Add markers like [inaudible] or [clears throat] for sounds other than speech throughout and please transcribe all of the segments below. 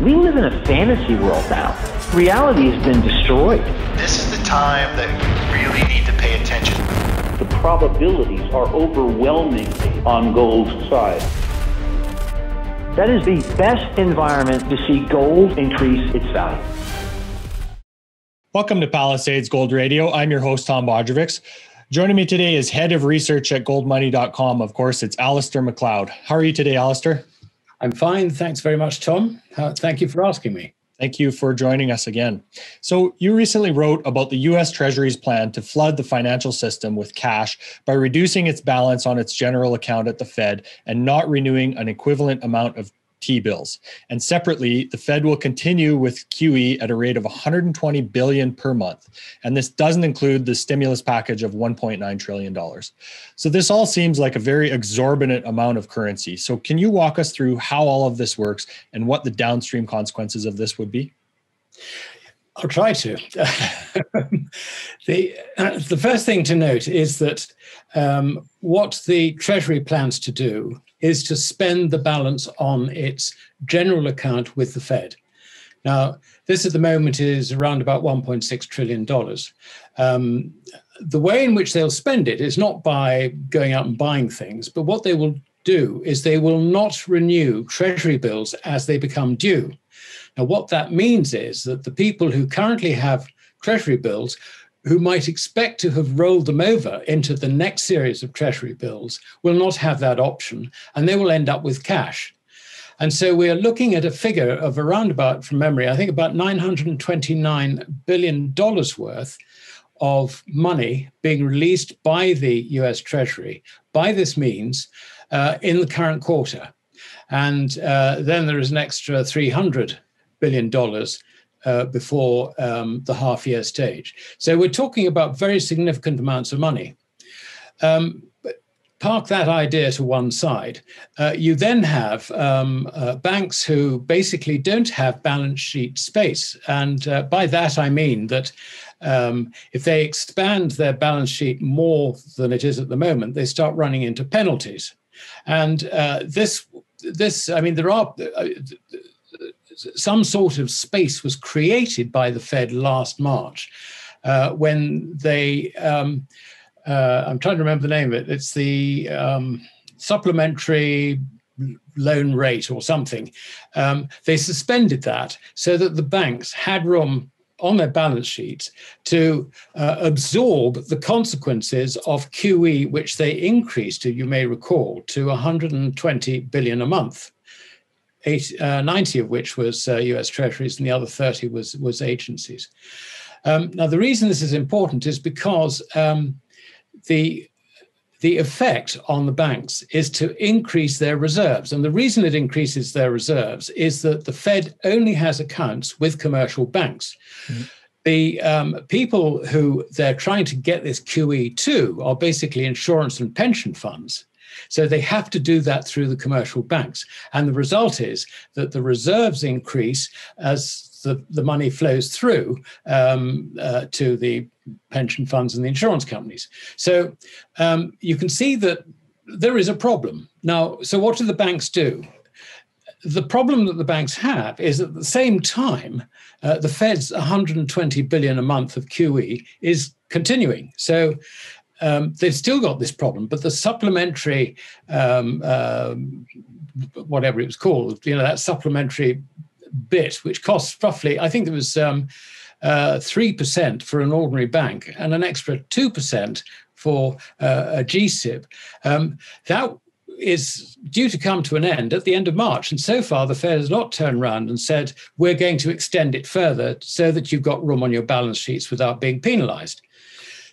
We live in a fantasy world now. Reality has been destroyed. This is the time that you really need to pay attention. The probabilities are overwhelmingly on gold's side. That is the best environment to see gold increase its value. Welcome to Palisades Gold Radio. I'm your host, Tom Bodrovics. Joining me today is head of research at goldmoney.com. Of course, it's Alasdair Macleod. How are you today, Alasdair? I'm fine. Thanks very much, Tom. Uh, thank you for asking me. Thank you for joining us again. So, you recently wrote about the US Treasury's plan to flood the financial system with cash by reducing its balance on its general account at the Fed and not renewing an equivalent amount of T bills. And separately, the Fed will continue with QE at a rate of 120 billion per month. And this doesn't include the stimulus package of 1.9 trillion dollars. So this all seems like a very exorbitant amount of currency. So can you walk us through how all of this works and what the downstream consequences of this would be? I'll try to. [laughs] the, uh, the first thing to note is that um, what the Treasury plans to do is to spend the balance on its general account with the Fed. Now, this at the moment is around about $1.6 trillion. Um, the way in which they'll spend it is not by going out and buying things, but what they will do is they will not renew treasury bills as they become due. Now, what that means is that the people who currently have treasury bills who might expect to have rolled them over into the next series of treasury bills will not have that option and they will end up with cash. And so we are looking at a figure of around about, from memory, I think about $929 billion worth of money being released by the US Treasury by this means uh, in the current quarter. And uh, then there is an extra $300 billion uh, before um, the half year stage. So we're talking about very significant amounts of money. Um, park that idea to one side. Uh, you then have um, uh, banks who basically don't have balance sheet space. And uh, by that, I mean that um, if they expand their balance sheet more than it is at the moment, they start running into penalties. And uh, this, this, I mean, there are uh, some sort of space was created by the Fed last March uh, when they, um, uh, I'm trying to remember the name of it, it's the um, supplementary loan rate or something. Um, they suspended that so that the banks had room on their balance sheets to uh, absorb the consequences of QE, which they increased, you may recall, to 120 billion a month eight, uh, 90 of which was uh, US treasuries and the other 30 was, was agencies. Um, now, the reason this is important is because um, the the effect on the banks is to increase their reserves. And the reason it increases their reserves is that the Fed only has accounts with commercial banks. Mm-hmm. The um, people who they're trying to get this QE to are basically insurance and pension funds. So they have to do that through the commercial banks. And the result is that the reserves increase as the, the money flows through um, uh, to the pension funds and the insurance companies. So um, you can see that there is a problem. Now, so what do the banks do? the problem that the banks have is at the same time, uh, the Fed's 120 billion a month of QE is continuing. So um, they've still got this problem, but the supplementary, um, um, whatever it was called, you know, that supplementary bit, which costs roughly, I think it was um, uh, three uh, percent for an ordinary bank and an extra two percent for uh, a GSIB. Um, that is due to come to an end at the end of March. And so far, the Fed has not turned around and said, we're going to extend it further so that you've got room on your balance sheets without being penalized.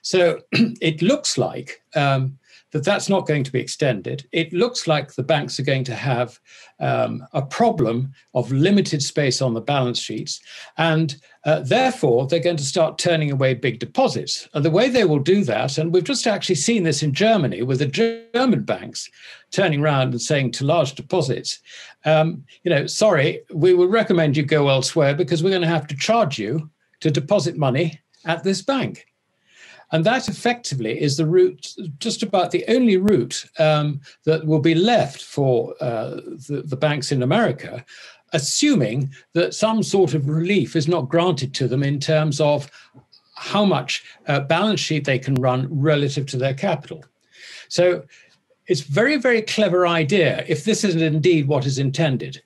So [clears throat] it looks like um, that that's not going to be extended. It looks like the banks are going to have um, a problem of limited space on the balance sheets, and uh, therefore they're going to start turning away big deposits. And the way they will do that, and we've just actually seen this in Germany with the German banks turning around and saying to large deposits, um, you know, sorry, we would recommend you go elsewhere because we're going to have to charge you to deposit money at this bank. And that effectively is the route, just about the only route um, that will be left for uh, the, the, banks in America assuming that some sort of relief is not granted to them in terms of how much uh, balance sheet they can run relative to their capital. So it's very, very clever idea if this is indeed what is intended.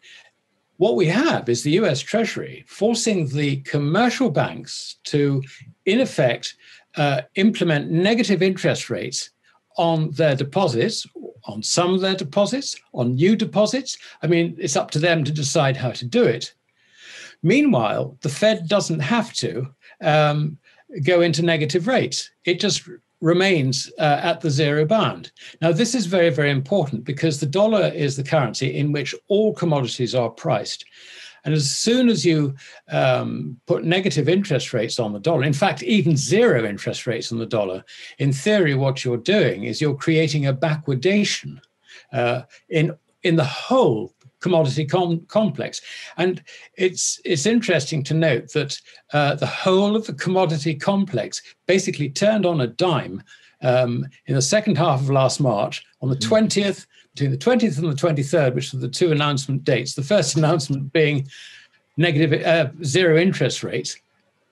What we have is the US Treasury forcing the commercial banks to, in effect, uh, implement negative interest rates on their deposits, on some of their deposits, on new deposits. I mean, it's up to them to decide how to do it. Meanwhile, the Fed doesn't have to um, go into negative rates. It just remains uh, at the zero bound. Now, this is very, very important because the dollar is the currency in which all commodities are priced. And as soon as you um, put negative interest rates on the dollar, in fact, even zero interest rates on the dollar, in theory, what you're doing is you're creating a backwardation uh, in in the whole commodity com- complex. And it's it's interesting to note that uh, the whole of the commodity complex basically turned on a dime um, in the second half of last March on the 20th, mm. Between the 20th and the 23rd, which are the two announcement dates. The first announcement being negative uh, zero interest rates.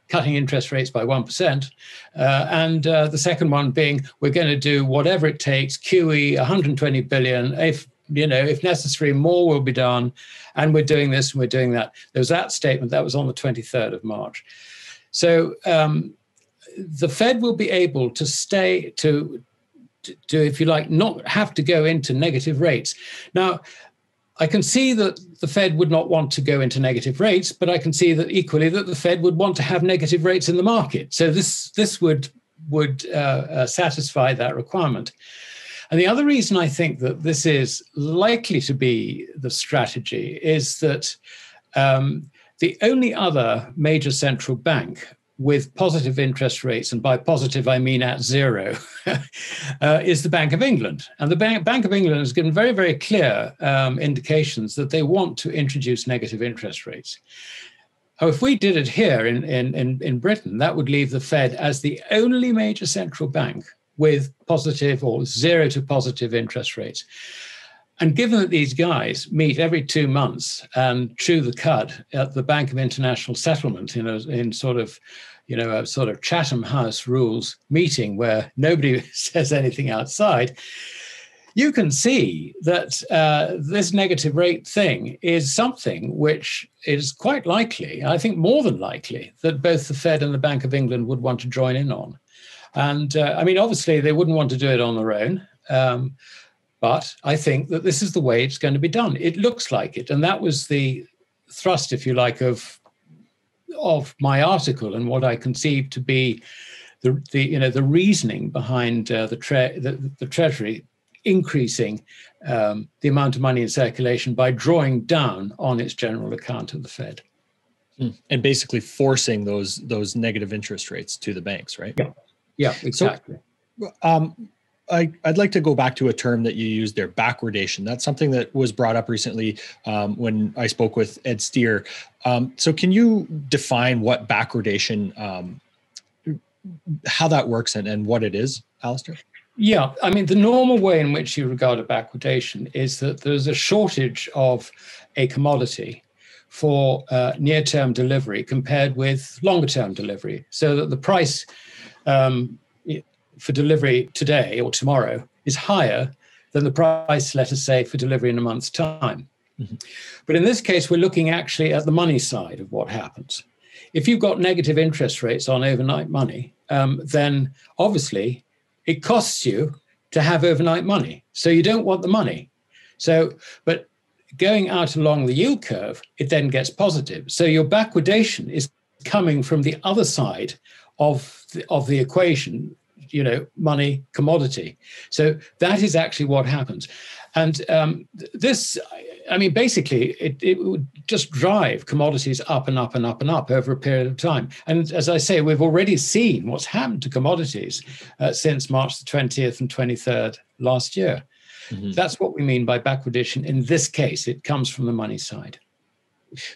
Cutting interest rates by 1%. Uh, and uh, the second one being we're going to do whatever it takes, QE 120 billion, if you know, if necessary, more will be done. And we're doing this and we're doing that. There was that statement that was on the 23rd of March. So um, the Fed will be able to stay to, to, if you like, not have to go into negative rates. Now, I can see that the Fed would not want to go into negative rates, but I can see that equally that the Fed would want to have negative rates in the market. So this this would would uh, uh, satisfy that requirement. And the other reason I think that this is likely to be the strategy is that um, the only other major central bank with positive interest rates, and by positive I mean at zero, [laughs] uh, is the Bank of England. And the Bank, Bank of England has given very, very clear um, indications that they want to introduce negative interest rates. Oh, if we did it here in, in, in, in Britain, that would leave the Fed as the only major central bank with positive or zero to positive interest rates. And given that these guys meet every two months and chew the cud at the Bank of International Settlement in, a, in sort of, you know, a sort of Chatham House rules meeting where nobody [laughs] says anything outside, you can see that uh, this negative rate thing is something which is quite likely, I think more than likely, that both the Fed and the Bank of England would want to join in on. And uh, I mean, obviously, they wouldn't want to do it on their own. Um, but I think that this is the way it's going to be done. It looks like it. And that was the thrust, if you like, of of my article and what I conceived to be the, the you know the reasoning behind uh, the, tre- the, the Treasury increasing um, the amount of money in circulation by drawing down on its general account of the Fed, hmm. and basically forcing those those negative interest rates to the banks, right? Yeah. Yeah, exactly. So, um, I, would like to go back to a term that you used there, backwardation. That's something that was brought up recently um, when I spoke with Ed Steer. Um, so, can you define what backwardation, um, how that works, and, and what it is, Alasdair? Yeah, I mean, the normal way in which you regard a backwardation is that there's a shortage of a commodity for uh, near term delivery compared with longer term delivery, so that the price um, for delivery today or tomorrow is higher than the price, let us say, for delivery in a month's time. Mm-hmm. But in this case, we're looking actually at the money side of what happens. If you've got negative interest rates on overnight money, um, then obviously it costs you to have overnight money. So you don't want the money. So, but going out along the yield curve, it then gets positive. So your backwardation is coming from the other side of the, of the equation you know money commodity. So that is actually what happens. And um, this i mean basically it, it would just drive commodities up and up and up and up over a period of time. And as i say we've already seen what's happened to commodities uh, since march the 20th and 23rd last year. Mm-hmm. that's what we mean by backwardation in this case. It comes from the money side.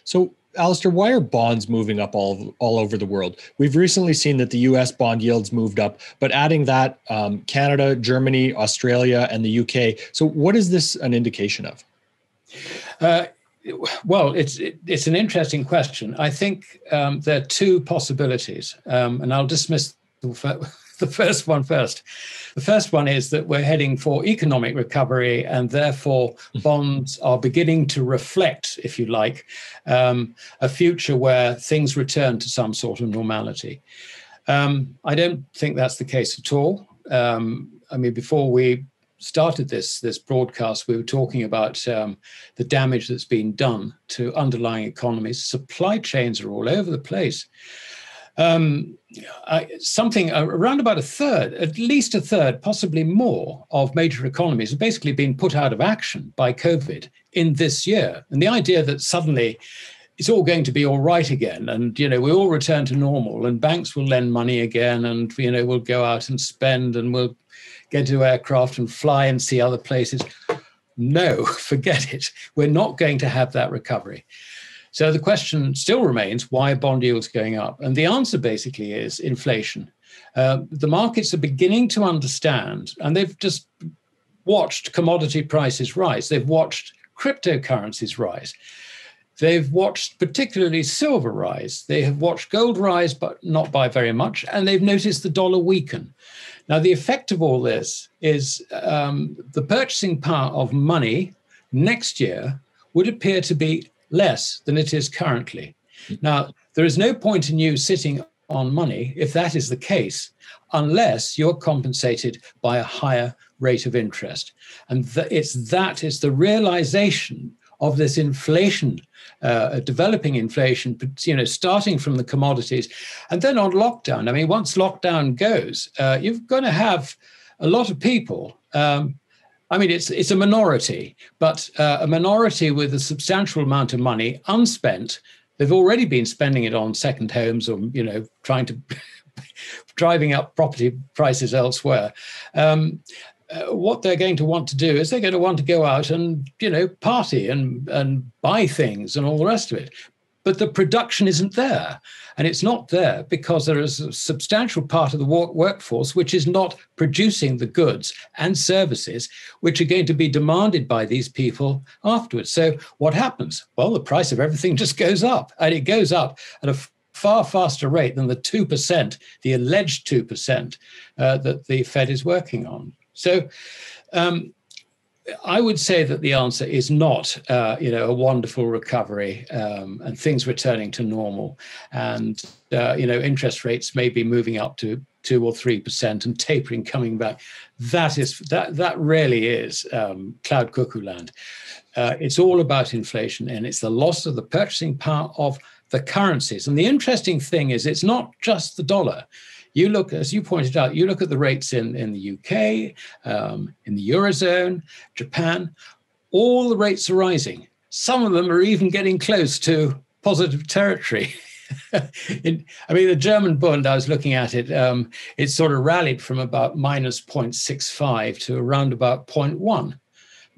So Alasdair, why are bonds moving up all, all over the world? We've recently seen that the US bond yields moved up, but adding that, um, Canada, Germany, Australia, and the UK. So, what is this an indication of? Uh, well, it's it, it's an interesting question. I think um, there are two possibilities, um, and I'll dismiss the, the first one first. The first one is that we're heading for economic recovery, and therefore bonds are beginning to reflect, if you like, um, a future where things return to some sort of normality. Um, I don't think that's the case at all. Um, I mean, before we started this this broadcast, we were talking about um, the damage that's been done to underlying economies. Supply chains are all over the place. Um, I, something around about a third, at least a third, possibly more, of major economies have basically been put out of action by COVID in this year. And the idea that suddenly it's all going to be all right again, and you know we all return to normal, and banks will lend money again, and you know we'll go out and spend, and we'll get into aircraft and fly and see other places. No, [laughs] forget it. We're not going to have that recovery. So the question still remains why bond yields going up? And the answer basically is inflation. Uh, the markets are beginning to understand, and they've just watched commodity prices rise, they've watched cryptocurrencies rise. They've watched particularly silver rise. They have watched gold rise, but not by very much. And they've noticed the dollar weaken. Now, the effect of all this is um, the purchasing power of money next year would appear to be less than it is currently. Now, there is no point in you sitting on money if that is the case, unless you're compensated by a higher rate of interest. And it's that is the realization of this inflation, uh, developing inflation, you know, starting from the commodities, and then on lockdown. I mean, once lockdown goes, uh, you're going to have a lot of people. Um, I mean, it's it's a minority, but uh, a minority with a substantial amount of money unspent. They've already been spending it on second homes, or you know, trying to [laughs] driving up property prices elsewhere. Um, uh, what they're going to want to do is they're going to want to go out and you know party and and buy things and all the rest of it but the production isn't there and it's not there because there is a substantial part of the workforce which is not producing the goods and services which are going to be demanded by these people afterwards so what happens well the price of everything [laughs] just goes up and it goes up at a far faster rate than the 2%, the alleged 2% uh, that the Fed is working on. So um, I would say that the answer is not, uh, you know, a wonderful recovery um, and things returning to normal, and uh, you know, interest rates may be moving up to two or three percent and tapering coming back. That is that that really is um, cloud cuckoo land. Uh, it's all about inflation, and it's the loss of the purchasing power of the currencies. And the interesting thing is, it's not just the dollar. You look, as you pointed out, you look at the rates in, in the UK, um, in the Eurozone, Japan, all the rates are rising. Some of them are even getting close to positive territory. [laughs] in, I mean, the German Bund, I was looking at it, um, it sort of rallied from about minus 0.65 to around about 0.1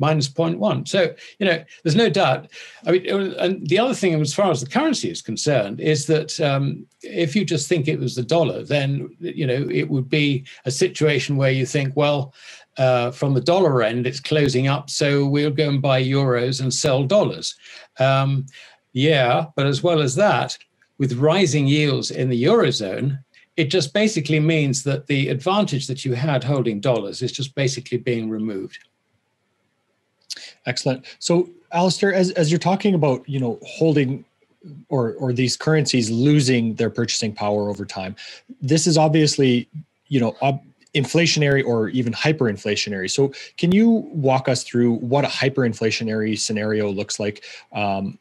minus 0.1. So, you know, there's no doubt. I mean, and the other thing, as far as the currency is concerned, is that um, if you just think it was the dollar, then, you know, it would be a situation where you think, well, uh, from the dollar end, it's closing up, so we'll go and buy euros and sell dollars. Um, yeah, but as well as that, with rising yields in the eurozone, it just basically means that the advantage that you had holding dollars is just basically being removed. Excellent. So, Alasdair, as, as you're talking about, you know, holding or or these currencies losing their purchasing power over time, this is obviously, you know, ob- inflationary or even hyperinflationary. So, can you walk us through what a hyperinflationary scenario looks like, um,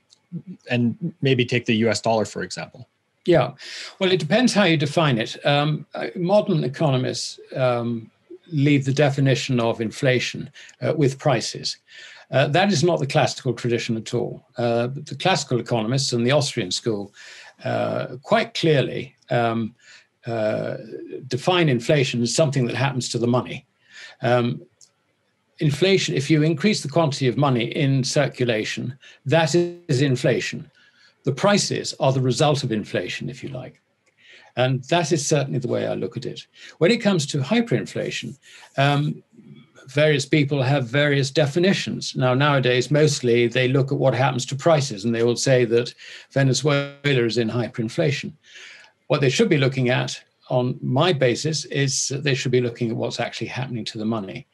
and maybe take the U.S. dollar for example? Yeah, well, it depends how you define it. Um, uh, modern economists um, leave the definition of inflation uh, with prices. Uh, that is not the classical tradition at all. Uh, the classical economists and the Austrian school uh, quite clearly um, uh, define inflation as something that happens to the money. Um, inflation, if you increase the quantity of money in circulation, that is inflation. The prices are the result of inflation, if you like. And that is certainly the way I look at it. When it comes to hyperinflation, um, various people have various definitions. Now, nowadays, mostly they look at what happens to prices and they will say that Venezuela is in hyperinflation. What they should be looking at, on my basis, is they should be looking at what's actually happening to the money.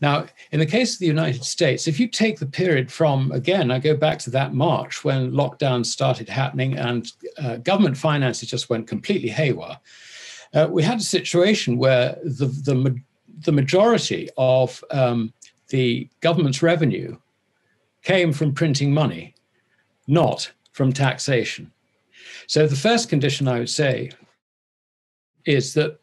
Now, in the case of the United States, if you take the period from, again, I go back to that March when lockdowns started happening and uh, government finances just went completely haywire. Uh, we had a situation where the, the the majority of um, the government's revenue came from printing money, not from taxation. So the first condition I would say is that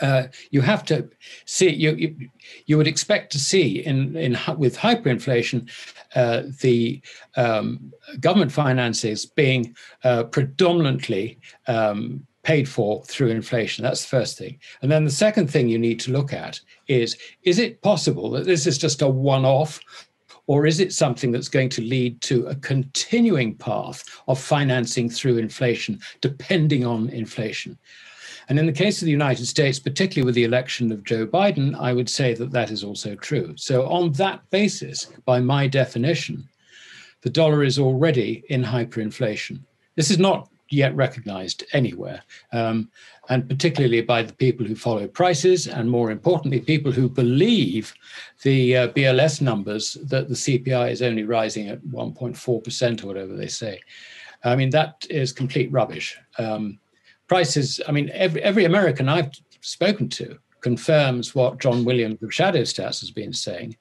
uh, you have to see you, you, you would expect to see in in with hyperinflation uh, the um, government finances being uh, predominantly um, paid for through inflation. That's the first thing. And then the second thing you need to look at is is it possible that this is just a one off? Or is it something that's going to lead to a continuing path of financing through inflation, depending on inflation? And in the case of the United States, particularly with the election of Joe Biden, I would say that that is also true. So, on that basis, by my definition, the dollar is already in hyperinflation. This is not yet recognized anywhere, um, and particularly by the people who follow prices, and more importantly, people who believe the uh, BLS numbers that the CPI is only rising at 1.4% or whatever they say. I mean, that is complete rubbish. Um, prices, I mean, every, every American I've spoken to confirms what John Williams of Shadow Stats has been saying.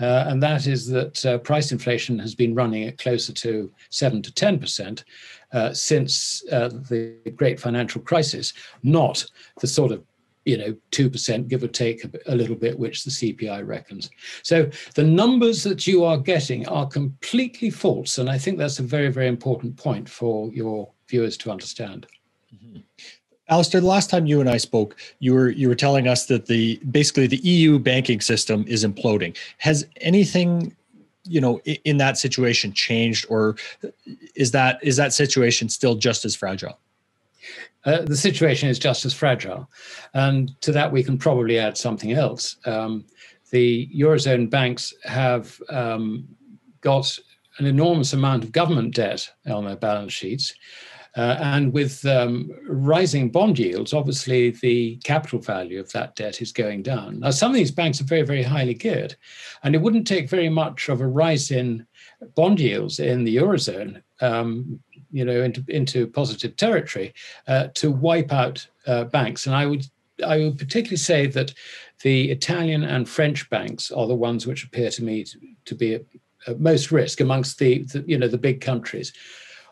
Uh, and that is that uh, price inflation has been running at closer to 7 to 10%, uh, since uh, the great financial crisis, not the sort of you know, 2%, give or take a, a, little bit, which the CPI reckons. So the numbers that you are getting are completely false. And I think that's a very, very important point for your viewers to understand. Mm-hmm. Alasdair, the last time you and I spoke, you were you were telling us that the basically the EU banking system is imploding. Has anything you know in that situation changed or is that is that situation still just as fragile? Uh, the situation is just as fragile. And to that we can probably add something else. Um, the eurozone banks have um, got an enormous amount of government debt on their balance sheets uh, and with um, rising bond yields, obviously the capital value of that debt is going down. Now, some of these banks are very, very highly geared, and it wouldn't take very much of a rise in bond yields in the eurozone, um, you know, into into positive territory uh, to wipe out uh, banks. And I would I would particularly say that the Italian and French banks are the ones which appear to me to, to be at, at most risk amongst the, the you know the big countries.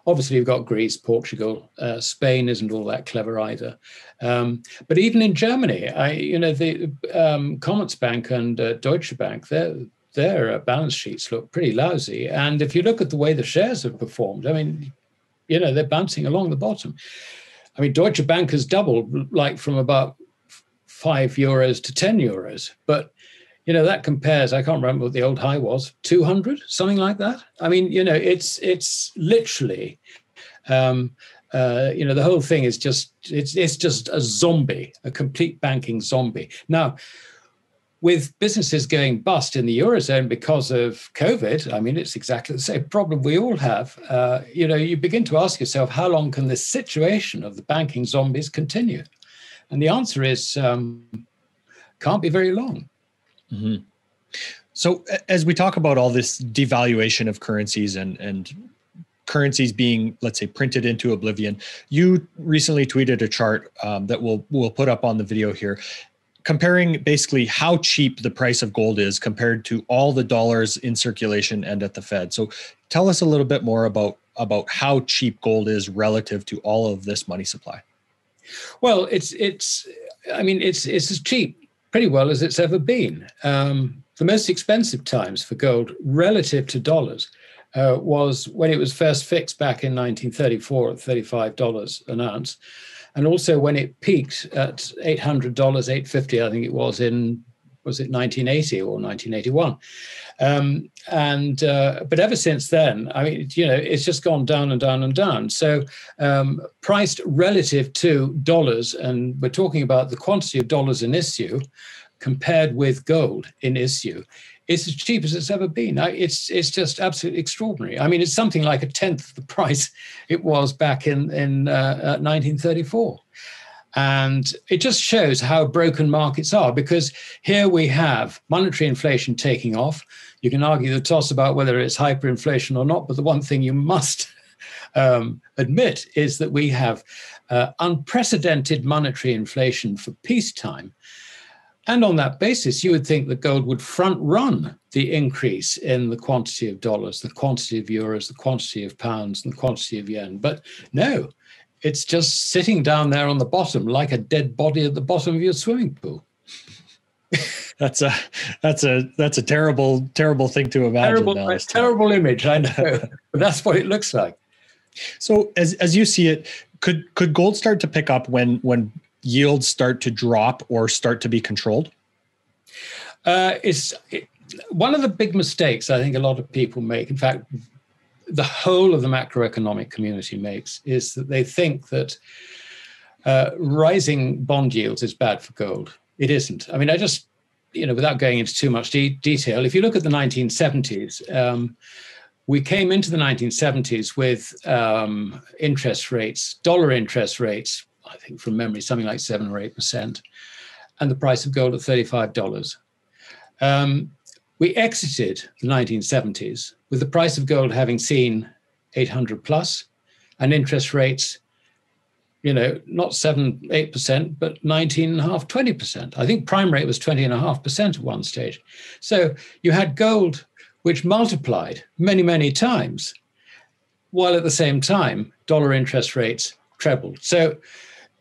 Obviously, you've got Greece, Portugal, uh, Spain isn't all that clever either. Um, but even in Germany, I, you know, the um, Commerzbank and uh, Deutsche Bank, their their uh, balance sheets look pretty lousy. And if you look at the way the shares have performed, I mean, you know, they're bouncing along the bottom. I mean, Deutsche Bank has doubled, like from about five euros to ten euros, but you know that compares i can't remember what the old high was 200 something like that? I mean you know it's it's literally um, uh, you know the whole thing is just it's it's just a zombie a complete banking zombie. Now with businesses going bust in the eurozone because of covid i mean it's exactly the same problem we all have. Uh, you know you begin to ask yourself how long can this situation of the banking zombies continue? And the answer is um, can't be very long Mm-hmm. So as we talk about all this devaluation of currencies and and currencies being let's say printed into oblivion, you recently tweeted a chart um, that we'll we'll put up on the video here comparing basically how cheap the price of gold is compared to all the dollars in circulation and at the Fed. So tell us a little bit more about about how cheap gold is relative to all of this money supply. Well, it's it's I mean it's it's cheap pretty well as it's ever been. Um, the most expensive times for gold relative to dollars uh, was when it was first fixed back in 1934 at $35 an ounce, and also when it peaked at $800, 850, I think it was in was it 1980 or 1981 um, and uh, but ever since then i mean you know it's just gone down and down and down so um, priced relative to dollars and we're talking about the quantity of dollars in issue compared with gold in issue, it's as cheap as it's ever been. It's it's just absolutely extraordinary. I mean, it's something like a tenth the price it was back in in uh, 1934. And it just shows how broken markets are because here we have monetary inflation taking off. You can argue the toss about whether it's hyperinflation or not, but the one thing you must [laughs] um, admit is that we have uh, unprecedented monetary inflation for peacetime. And on that basis, you would think that gold would front run the increase in the quantity of dollars, the quantity of euros, the quantity of pounds, and the quantity of yen. But no, it's just sitting down there on the bottom like a dead body at the bottom of your swimming pool. [laughs] that's a that's a that's a terrible terrible thing to imagine. Terrible, terrible image, I know, [laughs] but that's what it looks like. So, as as you see it, could could gold start to pick up when when yields start to drop or start to be controlled? Uh, it's it, one of the big mistakes I think a lot of people make. In fact, the whole of the macroeconomic community makes is that they think that uh, rising bond yields is bad for gold. It isn't. I mean, I just, you know, without going into too much de- detail, if you look at the 1970s, um, we came into the 1970s with um, interest rates, dollar interest rates, I think from memory, something like seven or eight percent, and the price of gold at $35. Um, we exited the 1970s with the price of gold having seen 800 plus and interest rates, you know, not 7, 8%, but 19.5, 20%. I think prime rate was 20.5% at one stage. So you had gold which multiplied many, many times, while at the same time, dollar interest rates trebled. So,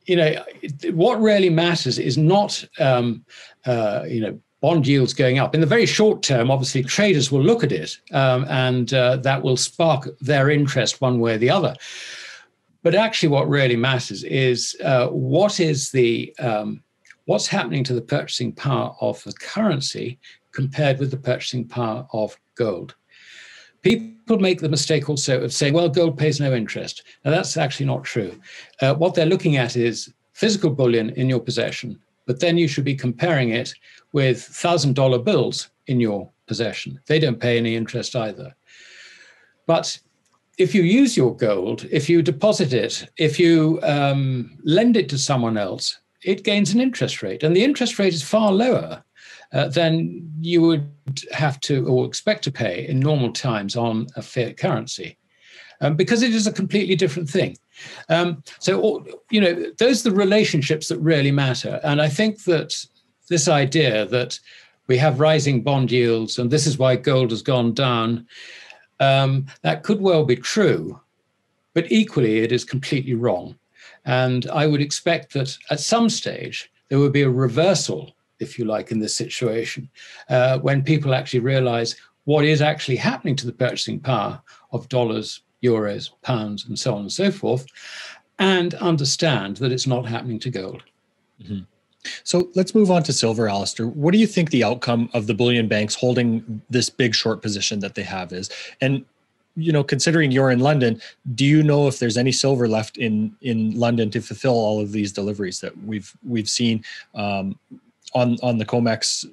you know, what really matters is not, um, uh, you know, bond yields going up. In the very short term, obviously, traders will look at it um, and uh, that will spark their interest one way or the other. But actually, what really matters is uh, what is the um, what's happening to the purchasing power of the currency compared with the purchasing power of gold. People make the mistake also of saying, well, gold pays no interest. Now, that's actually not true. Uh, what they're looking at is physical bullion in your possession, but then you should be comparing it with $1,000 bills in your possession. They don't pay any interest either. But if you use your gold, if you deposit it, if you um, lend it to someone else, it gains an interest rate. And the interest rate is far lower uh, than you would have to or expect to pay in normal times on a fiat currency. Um, because it is a completely different thing. Um, so, you know, those are the relationships that really matter. And I think that this idea that we have rising bond yields and this is why gold has gone down, um, that could well be true, but equally it is completely wrong. And I would expect that at some stage there would be a reversal, if you like, in this situation uh, when people actually realize what is actually happening to the purchasing power of dollars, euros, pounds, and so on and so forth, and understand that it's not happening to gold. Mm-hmm. So let's move on to silver, Alasdair. What do you think the outcome of the bullion banks holding this big short position that they have is? And you know, considering you're in London, do you know if there's any silver left in in London to fulfill all of these deliveries that we've we've seen um, on on the COMEX?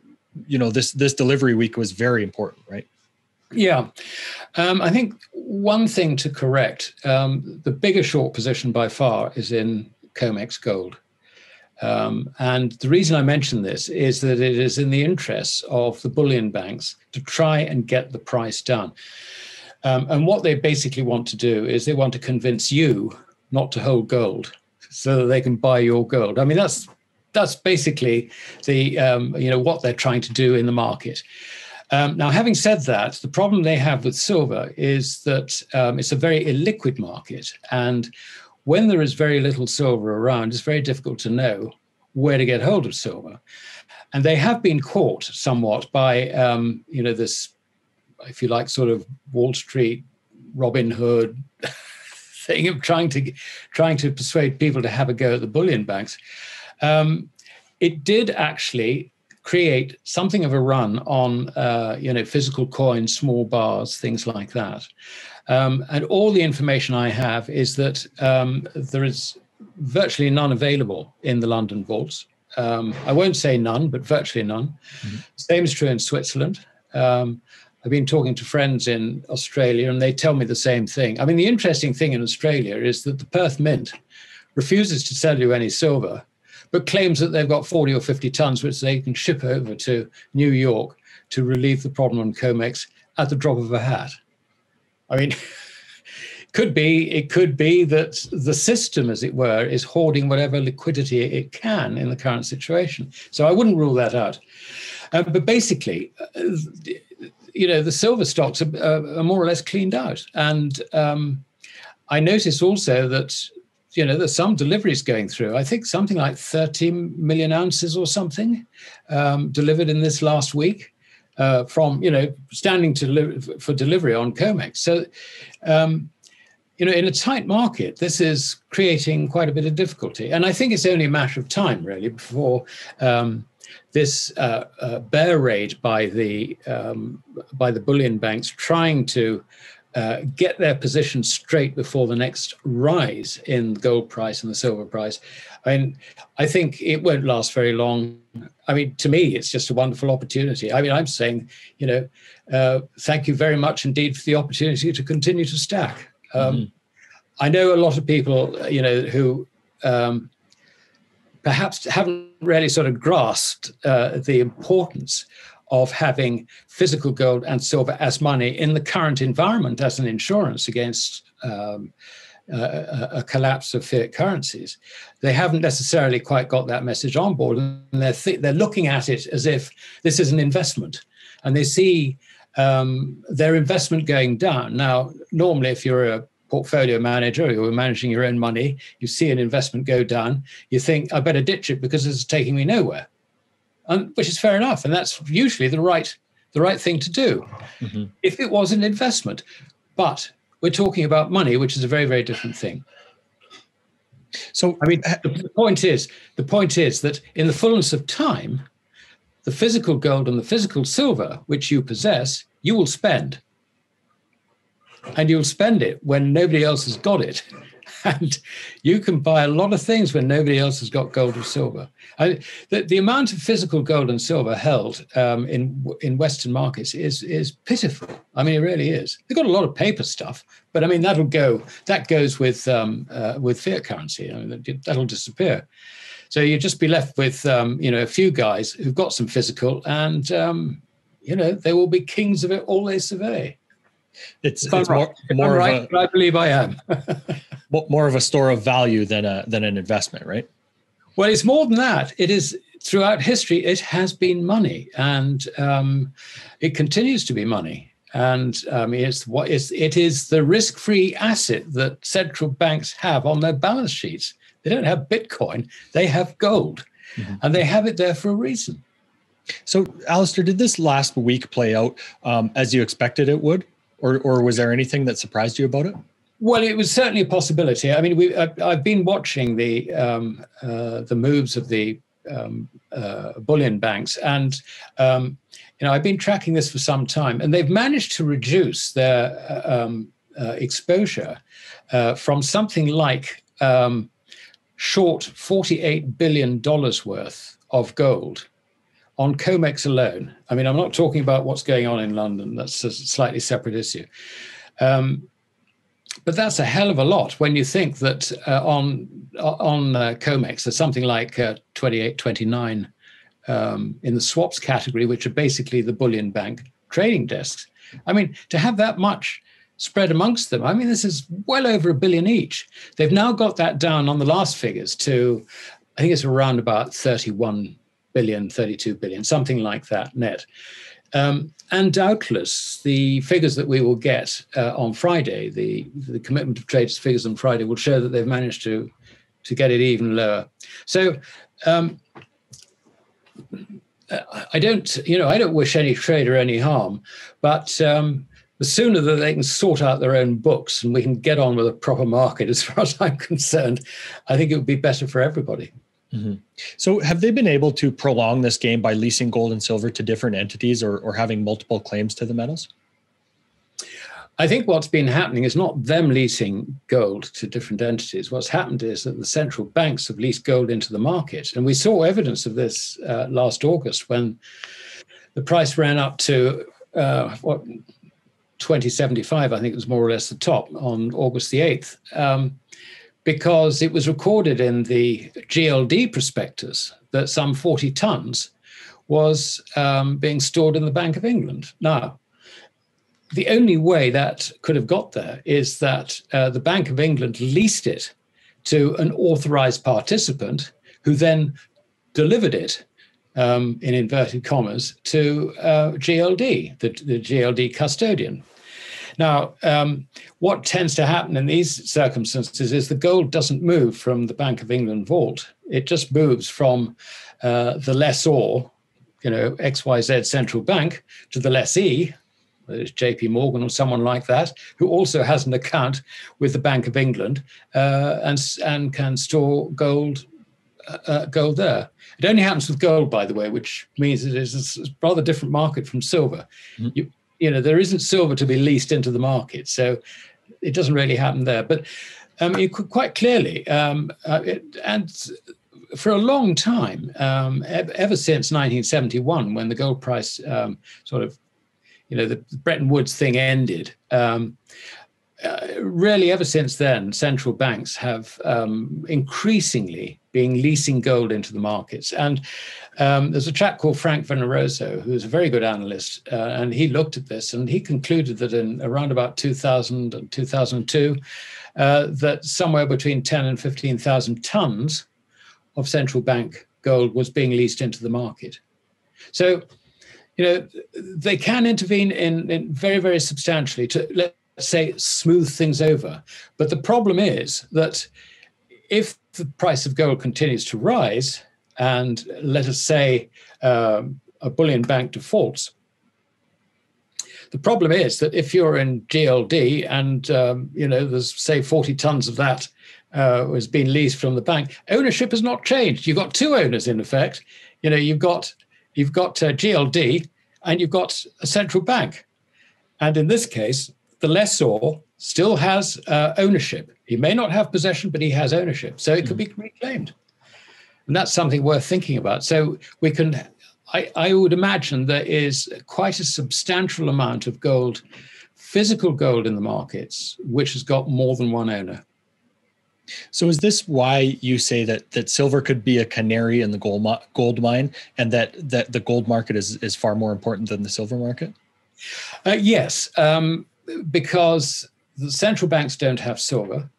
You know, this this delivery week was very important, right? Yeah, um, I think one thing to correct: um, the bigger short position by far is in COMEX gold. Um, and the reason I mention this is that it is in the interests of the bullion banks to try and get the price down. Um, and what they basically want to do is they want to convince you not to hold gold so that they can buy your gold. I mean, that's that's basically the um, you know what they're trying to do in the market. Um, now, having said that, the problem they have with silver is that um, it's a very illiquid market, and when there is very little silver around, it's very difficult to know where to get hold of silver. And they have been caught somewhat by, um, you know, this, if you like, sort of Wall Street, Robin Hood [laughs] thing of trying to trying to persuade people to have a go at the bullion banks. Um, it did actually create something of a run on, uh, you know, physical coins, small bars, things like that. Um, and all the information I have is that um, there is virtually none available in the London vaults. Um, I won't say none, but virtually none. Mm-hmm. Same is true in Switzerland. Um, I've been talking to friends in Australia, and they tell me the same thing. I mean, the interesting thing in Australia is that the Perth Mint refuses to sell you any silver, but claims that they've got 40 or 50 tons which they can ship over to New York to relieve the problem on COMEX at the drop of a hat. I mean, [laughs] could be it could be that the system, as it were, is hoarding whatever liquidity it can in the current situation. So I wouldn't rule that out. Um, but basically, uh, you know, the silver stocks are, are, more or less cleaned out, and um, I notice also that you know there's some deliveries going through. I think something like 13 million ounces or something um, delivered in this last week. Uh, from you know standing to for delivery on Comex. So um, you know, in a tight market, this is creating quite a bit of difficulty. And I think it's only a matter of time, really, before um, this uh, uh, bear raid by the um, by the bullion banks trying to uh, get their position straight before the next rise in the gold price and the silver price. I mean, I think it won't last very long. I mean, to me, it's just a wonderful opportunity. I mean, I'm saying, you know, uh, thank you very much indeed for the opportunity to continue to stack. Um, mm-hmm. I know a lot of people, you know, who um, perhaps haven't really sort of grasped uh, the importance of having physical gold and silver as money in the current environment as an insurance against um, a, a, collapse of fiat currencies. They haven't necessarily quite got that message on board, and they're th- they're looking at it as if this is an investment, and they see um, their investment going down. Now, normally, if you're a portfolio manager, or you're managing your own money, you see an investment go down, you think, I better ditch it because it's taking me nowhere. And, which is fair enough. And that's usually the right the right thing to do mm-hmm. if it was an investment. But we're talking about money, which is a very, very different thing. So I mean the point is the point is that in the fullness of time, the physical gold and the physical silver which you possess, you will spend and you'll spend it when nobody else has got it. And you can buy a lot of things when nobody else has got gold or silver. I, the, the amount of physical gold and silver held um, in in Western markets is is pitiful. I mean, it really is. They've got a lot of paper stuff, but I mean that'll go. That goes with um, uh, with fiat currency. I mean, that'll disappear. So you'd just be left with um, you know a few guys who've got some physical, and um, you know they will be kings of it all they survey. It's, it's more, more of right, a, I believe I am. [laughs] more of a store of value than a than an investment, right? Well, it's more than that. It is throughout history. It has been money, and um, it continues to be money. And um, it's what is it is the risk-free asset that central banks have on their balance sheets. They don't have Bitcoin; they have gold, mm-hmm. and they have it there for a reason. So, Alasdair, did this last week play out um, as you expected it would? or or was there anything that surprised you about it? Well, it was certainly a possibility. I mean, we I've been watching the um, uh, the moves of the um, uh, bullion banks, and um, you know I've been tracking this for some time, and they've managed to reduce their uh, um, uh exposure uh, from something like um, short forty eight billion dollars worth of gold on COMEX alone, I mean, I'm not talking about what's going on in London, that's a slightly separate issue. Um, but that's a hell of a lot when you think that uh, on on uh, COMEX, there's something like uh, 28, 29 um, in the swaps category, which are basically the bullion bank trading desks. I mean, to have that much spread amongst them, I mean, this is well over a billion each. They've now got that down on the last figures to, I think it's around about 31 billion, 32 billion, something like that net. Um, and doubtless, the figures that we will get uh, on Friday, the, the commitment of traders figures on Friday, will show that they've managed to, to get it even lower. So um, I don't, you know, I don't wish any trader any harm, but um, the sooner that they can sort out their own books and we can get on with a proper market, [laughs] as far as I'm concerned, I think it would be better for everybody. Mm-hmm. So, have they been able to prolong this game by leasing gold and silver to different entities or, or having multiple claims to the metals? I think what's been happening is not them leasing gold to different entities. What's happened is that the central banks have leased gold into the market. And we saw evidence of this uh, last August when the price ran up to uh, what 2075, I think it was more or less the top on August the 8th, um, because it was recorded in the GLD prospectus that some 40 tons was um, being stored in the Bank of England. Now, the only way that could have got there is that uh, the Bank of England leased it to an authorized participant who then delivered it um, in inverted commas to uh, GLD, the, the, GLD custodian. Now, um, what tends to happen in these circumstances is the gold doesn't move from the Bank of England vault. It just moves from uh, the lessor, you know, XYZ central bank, to the lessee, whether it's JP Morgan or someone like that, who also has an account with the Bank of England uh, and, and can store gold, uh, uh, gold there. It only happens with gold, by the way, which means it is a rather different market from silver. Mm-hmm. You, you know, there isn't silver to be leased into the market. So it doesn't really happen there. But um, you could quite clearly, um, uh, it, and for a long time, um, ever since 1971, when the gold price um, sort of you know, the Bretton Woods thing ended. Um, uh, really, ever since then, central banks have um, increasingly been leasing gold into the markets. And um, there's a chap called Frank Veneroso, who's a very good analyst, uh, and he looked at this and he concluded that in around about 2000 and 2002, uh, that somewhere between 10 and 15,000 tons of central bank gold was being leased into the market. So you know, they can intervene in, in very, very substantially to, let's say, smooth things over. But the problem is that if the price of gold continues to rise, and let us say um, a bullion bank defaults, the problem is that if you're in GLD and um, you know there's say 40 tons of that uh, was being leased from the bank, ownership has not changed. You've got two owners in effect. You know you've got you've got uh, GLD and you've got a central bank. And in this case, the lessor still has uh, ownership. He may not have possession, but he has ownership. So it could be hmm. reclaimed. And that's something worth thinking about. So we can, I, I would imagine there is quite a substantial amount of gold, physical gold in the markets, which has got more than one owner. So is this why you say that that silver could be a canary in the gold gold mine, and that that the gold market is is far more important than the silver market? Uh, yes, um, because the central banks don't have silver.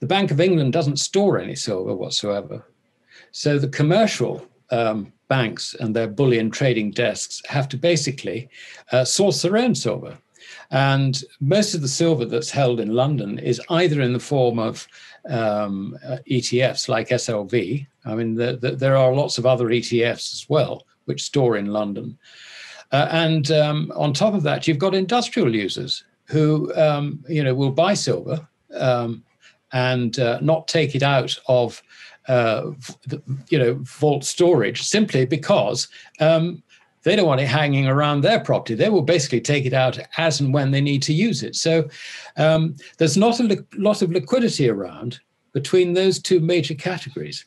The Bank of England doesn't store any silver whatsoever. So the commercial um, banks and their bullion trading desks have to basically uh, source their own silver. And most of the silver that's held in London is either in the form of um, uh, ETFs like SLV. I mean, the, the, there are lots of other ETFs as well which store in London. Uh, and um, on top of that, you've got industrial users who, um, you know, will buy silver um, and uh, not take it out of, uh, you know, vault storage simply because um, they don't want it hanging around their property. They will basically take it out as and when they need to use it. So um, there's not a li- lot of liquidity around between those two major categories.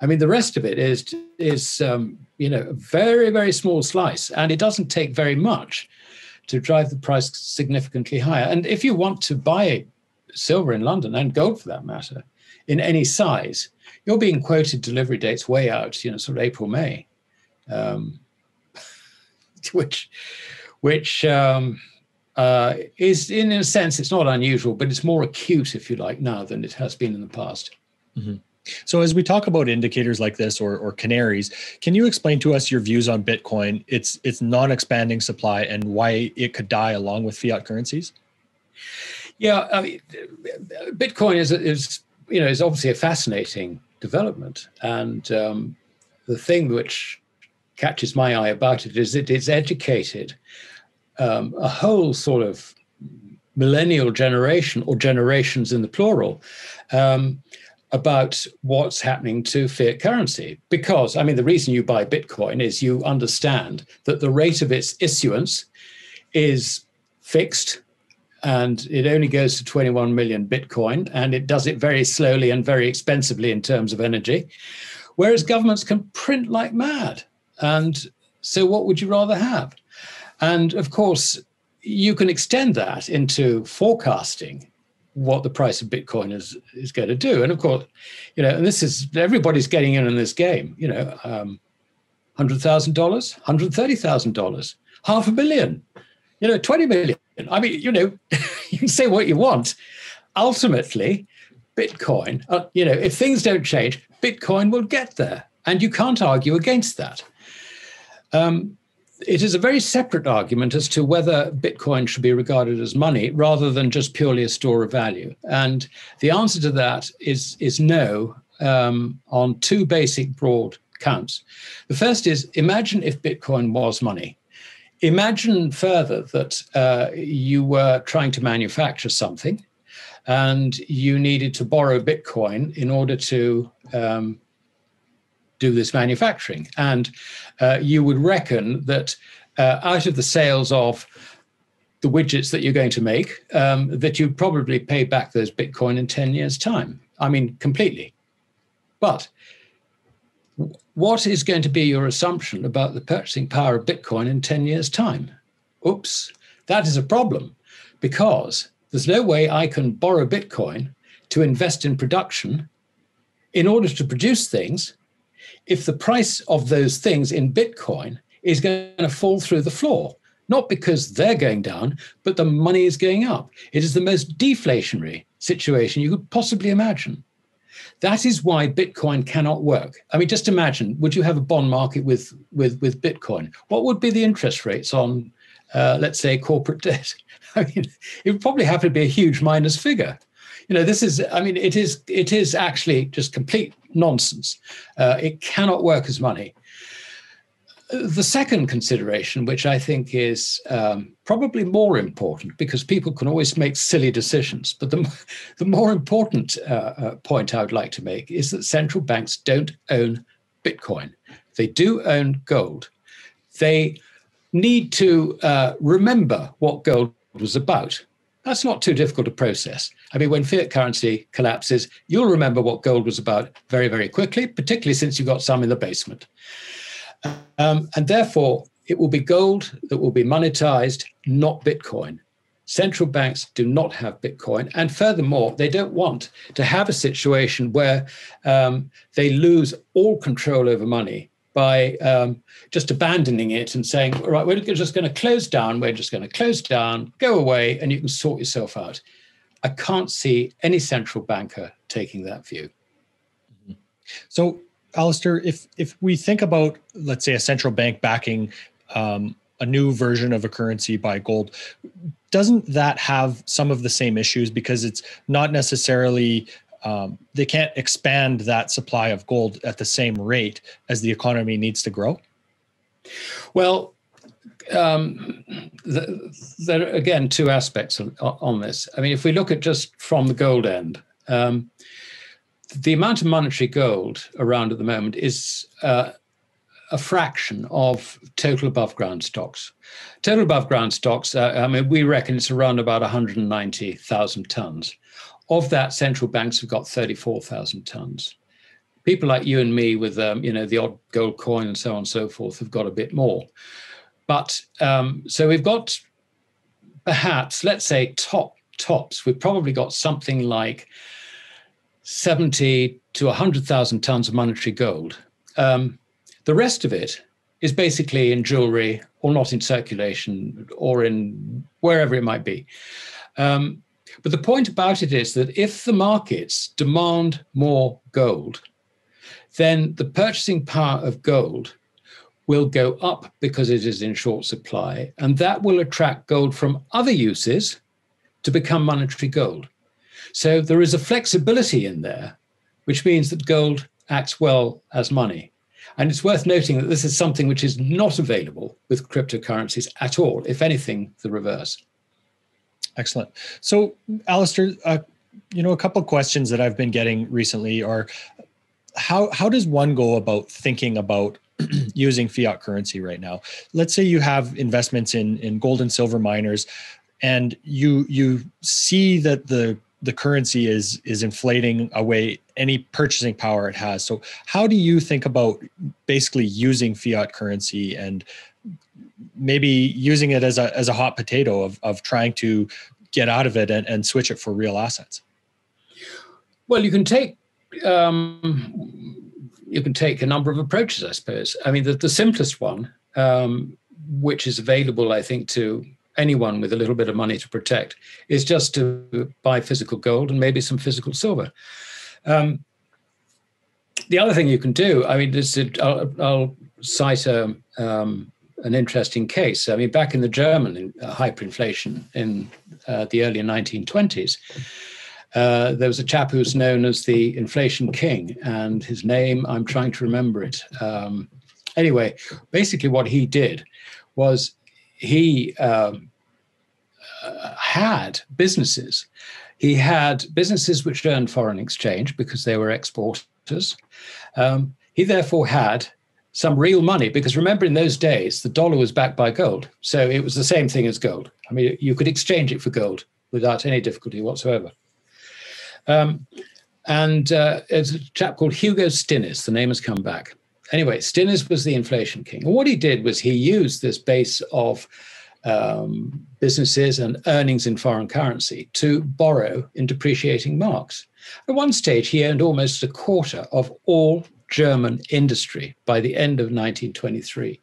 I mean, the rest of it is is um, you know a very very small slice, and it doesn't take very much to drive the price significantly higher. And if you want to buy silver in London and gold for that matter in any size, you're being quoted delivery dates way out, you know, sort of April May. Um, [laughs] which which um, uh, is in a sense it's not unusual, but it's more acute, if you like, now than it has been in the past. Mm-hmm. So, as we talk about indicators like this or, or canaries, can you explain to us your views on Bitcoin, its its non-expanding supply, and why it could die along with fiat currencies? Yeah, I mean, Bitcoin is is you know is obviously a fascinating development, and um, the thing which catches my eye about it is that it's educated um, a whole sort of millennial generation or generations in the plural um, about what's happening to fiat currency. Because, I mean, the reason you buy Bitcoin is you understand that the rate of its issuance is fixed and it only goes to 21 million Bitcoin, and it does it very slowly and very expensively in terms of energy. Whereas governments can print like mad. And so, what would you rather have? And of course, you can extend that into forecasting what the price of Bitcoin is is going to do. And of course, you know, and this is everybody's getting in in this game. You know, um, hundred thousand dollars, hundred thirty thousand dollars, half a billion, you know, twenty million. I mean, you know, [laughs] you can say what you want. Ultimately, Bitcoin. Uh, you know, if things don't change, Bitcoin will get there, and you can't argue against that. Um, it is a very separate argument as to whether Bitcoin should be regarded as money rather than just purely a store of value. And the answer to that is, is no um, on two basic broad counts. The first is imagine if Bitcoin was money. Imagine further that uh, you were trying to manufacture something and you needed to borrow Bitcoin in order to um, do this manufacturing. And uh, you would reckon that uh, out of the sales of the widgets that you're going to make, um, that you'd probably pay back those Bitcoin in 10 years' time. I mean, completely. But what is going to be your assumption about the purchasing power of Bitcoin in 10 years' time? Oops, that is a problem because there's no way I can borrow Bitcoin to invest in production in order to produce things if the price of those things in Bitcoin is going to fall through the floor, not because they're going down, but the money is going up. It is the most deflationary situation you could possibly imagine. That is why Bitcoin cannot work. I mean, just imagine: would you have a bond market with with with Bitcoin? What would be the interest rates on, uh, let's say, corporate [laughs] debt? I mean, it would probably have to be a huge minus figure you know this is i mean it is it is actually just complete nonsense uh, it cannot work as money the second consideration, which I think is um, probably more important because people can always make silly decisions, but the, [laughs] the more important uh, uh, point I would like to make is that central banks don't own Bitcoin. They do own gold. They need to uh, remember what gold was about. That's not too difficult to process. I mean, when fiat currency collapses, you'll remember what gold was about very, very quickly, particularly since you've got some in the basement. Um, and therefore, it will be gold that will be monetized, not Bitcoin. Central banks do not have Bitcoin. And furthermore, they don't want to have a situation where um, they lose all control over money by um, just abandoning it and saying, all right, we're just going to close down, we're just going to close down, go away, and you can sort yourself out. I can't see any central banker taking that view. So, Alasdair, if if we think about, let's say, a central bank backing um, a new version of a currency by gold, doesn't that have some of the same issues because it's not necessarily um, they can't expand that supply of gold at the same rate as the economy needs to grow? Well, um, the, there are again two aspects on, this. I mean, if we look at just from the gold end, um, the amount of monetary gold around at the moment is uh, a fraction of total above ground stocks. Total above ground stocks, uh, I mean, we reckon it's around about 190,000 tons. Of that, central banks have got 34,000 tons. People like you and me, with um, you know the odd gold coin and so on and so forth, have got a bit more. But um, so we've got perhaps, let's say, top tops. We've probably got something like 70 to 100,000 tons of monetary gold. Um, the rest of it is basically in jewelry or not in circulation or in wherever it might be. Um, but the point about it is that if the markets demand more gold, then the purchasing power of gold will go up because it is in short supply, and that will attract gold from other uses to become monetary gold. So there is a flexibility in there, which means that gold acts well as money. And it's worth noting that this is something which is not available with cryptocurrencies at all, if anything, the reverse. Excellent. So, Alasdair, uh, you know, a couple of questions that I've been getting recently are how how does one go about thinking about [clears throat] using fiat currency right now? Let's say you have investments in in gold and silver miners. and you you see that the the currency is is inflating away any purchasing power it has. So how do you think about basically using fiat currency and maybe using it as a as a hot potato of of trying to get out of it and, and switch it for real assets? Well, you can take um, you can take a number of approaches, I suppose. I mean, the, the simplest one, um, which is available, I think, to anyone with a little bit of money to protect, is just to buy physical gold and maybe some physical silver. Um, the other thing you can do, I mean, this, I'll, I'll, cite a, um, an interesting case. I mean, back in the German uh, hyperinflation in uh, the early 1920s, uh, there was a chap who was known as the inflation king, and his name, I'm trying to remember it. Um, anyway, basically, what he did was he um, had businesses. He had businesses which earned foreign exchange because they were exporters. Um, he therefore had some real money because remember in those days the dollar was backed by gold so it was the same thing as gold i mean you could exchange it for gold without any difficulty whatsoever um, and uh, there's a chap called Hugo Stinnes. The name has come back. Anyway, Stinnes was the inflation king. And what he did was he used this base of um, businesses and earnings in foreign currency to borrow in depreciating marks. At one stage, he owned almost a quarter of all German industry by the end of 1923.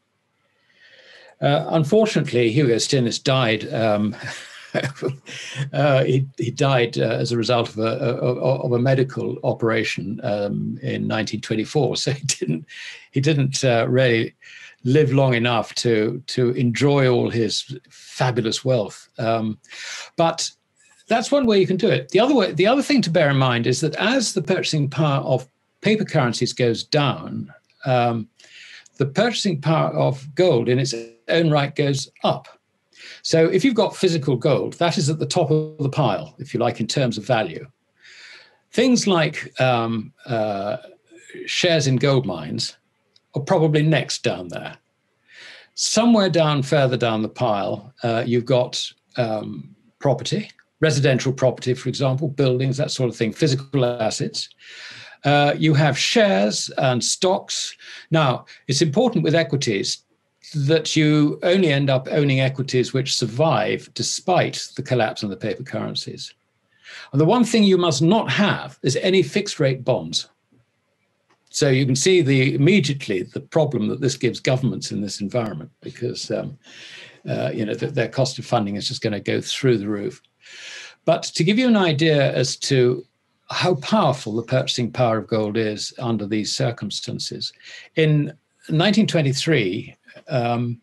Uh, unfortunately, Hugo Stinnes died um, [laughs] [laughs] uh, he, he died uh, as a result of a, of a medical operation um, in 1924. [laughs] So he didn't he didn't uh, really live long enough to to enjoy all his fabulous wealth. Um, but that's one way you can do it. The other way, the other thing to bear in mind is that as the purchasing power of paper currencies goes down, um, the purchasing power of gold in its own right goes up. So if you've got physical gold, that is at the top of the pile, if you like, in terms of value. Things like um, uh, shares in gold mines are probably next down there. Somewhere down further down the pile, uh, you've got um, property, residential property, for example, buildings, that sort of thing, physical assets. Uh, you have shares and stocks. Now, it's important with equities that you only end up owning equities which survive despite the collapse of the paper currencies. And the one thing you must not have is any fixed rate bonds. So you can see the immediately the problem that this gives governments in this environment because um, uh, you know the, their cost of funding is just going to go through the roof. But to give you an idea as to how powerful the purchasing power of gold is under these circumstances, in 1923, um,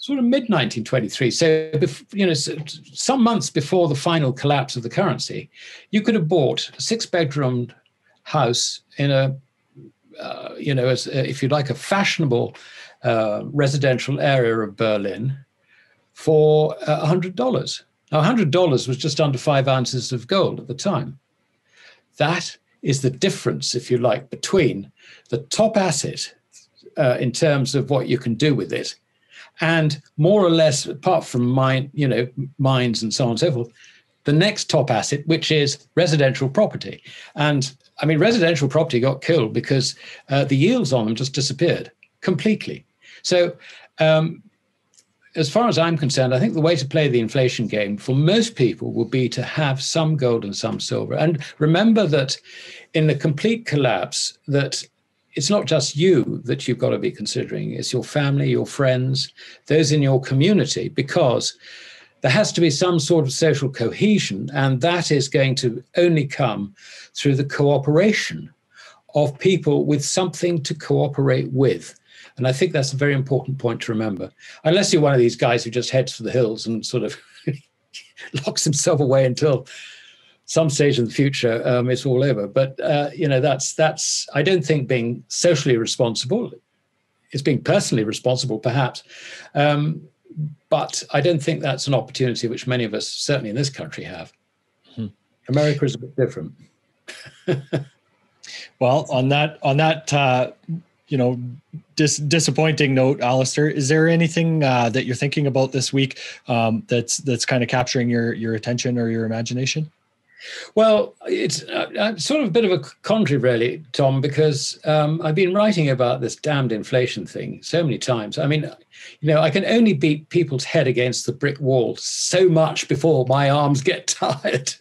sort of mid 1923. So, you know, some months before the final collapse of the currency, you could have bought a six bedroom house in a, uh, you know, as, uh, if you like, a fashionable uh, residential area of Berlin for uh, $100. Now, $100 was just under five ounces of gold at the time. That is the difference, if you like, between the top asset uh, in terms of what you can do with it. And more or less, apart from mine, you know, mines and so on and so forth, the next top asset, which is residential property. And I mean, residential property got killed because uh, the yields on them just disappeared completely. So, um, as far as I'm concerned, I think the way to play the inflation game for most people will be to have some gold and some silver. And remember that in the complete collapse, that it's not just you that you've got to be considering, it's your family, your friends, those in your community, because there has to be some sort of social cohesion, and that is going to only come through the cooperation of people with something to cooperate with. And I think that's a very important point to remember. Unless you're one of these guys who just heads for the hills and sort of [laughs] locks himself away until some stage in the future um, it's all over. But uh, you know, that's that's I don't think being socially responsible. It's being personally responsible, perhaps, um, but I don't think that's an opportunity which many of us, certainly in this country, have. Hmm. America is a bit different. [laughs] well, on that on that uh, you know dis- disappointing note, Alasdair, is there anything uh, that you're thinking about this week um, that's that's kind of capturing your your attention or your imagination? Well, it's uh, sort of a bit of a contrary, really, Tom, because um, I've been writing about this damned inflation thing so many times. I mean, you know, I can only beat people's head against the brick wall so much before my arms get [laughs] tired.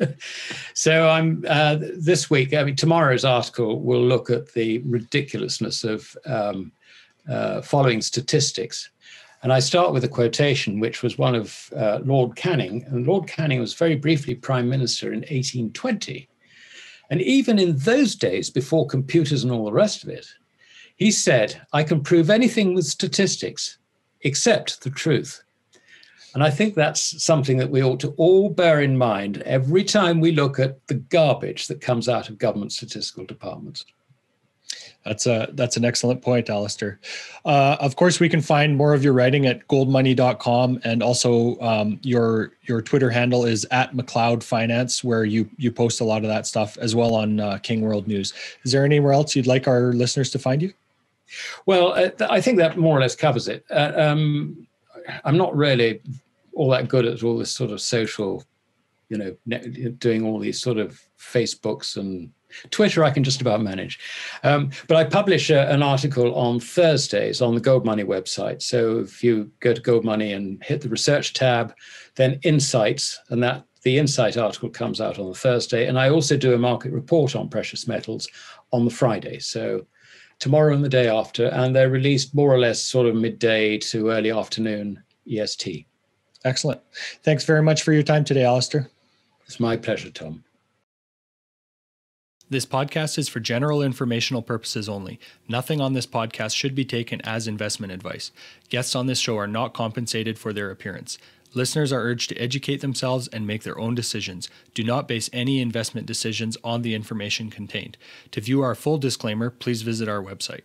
so I'm uh, this week. I mean, tomorrow's article will look at the ridiculousness of um, uh, following statistics and I start with a quotation, which was one of uh, Lord Canning. And Lord Canning was very briefly prime minister in 1820. And even in those days, before computers and all the rest of it, he said, I can prove anything with statistics except the truth. And I think that's something that we ought to all bear in mind every time we look at the garbage that comes out of government statistical departments. That's a that's an excellent point, Alasdair. Uh, of course, we can find more of your writing at goldmoney.com, and also um, your your Twitter handle is at Macleod Finance, where you you post a lot of that stuff as well on uh, King World News. Is there anywhere else you'd like our listeners to find you? Well, uh, I think that more or less covers it. Uh, um, I'm not really all that good at all this sort of social, you know, doing all these sort of Facebooks and Twitter, I can just about manage. Um, but I publish a, an article on Thursdays on the Goldmoney website. So if you go to Goldmoney and hit the research tab, then Insights, and that the Insight article comes out on the Thursday. And I also do a market report on precious metals on the Friday. So tomorrow and the day after, and they're released more or less sort of midday to early afternoon EST. Excellent. Thanks very much for your time today, Alasdair. It's my pleasure, Tom. This podcast is for general informational purposes only. Nothing on this podcast should be taken as investment advice. Guests on this show are not compensated for their appearance. Listeners are urged to educate themselves and make their own decisions. Do not base any investment decisions on the information contained. To view our full disclaimer, please visit our website.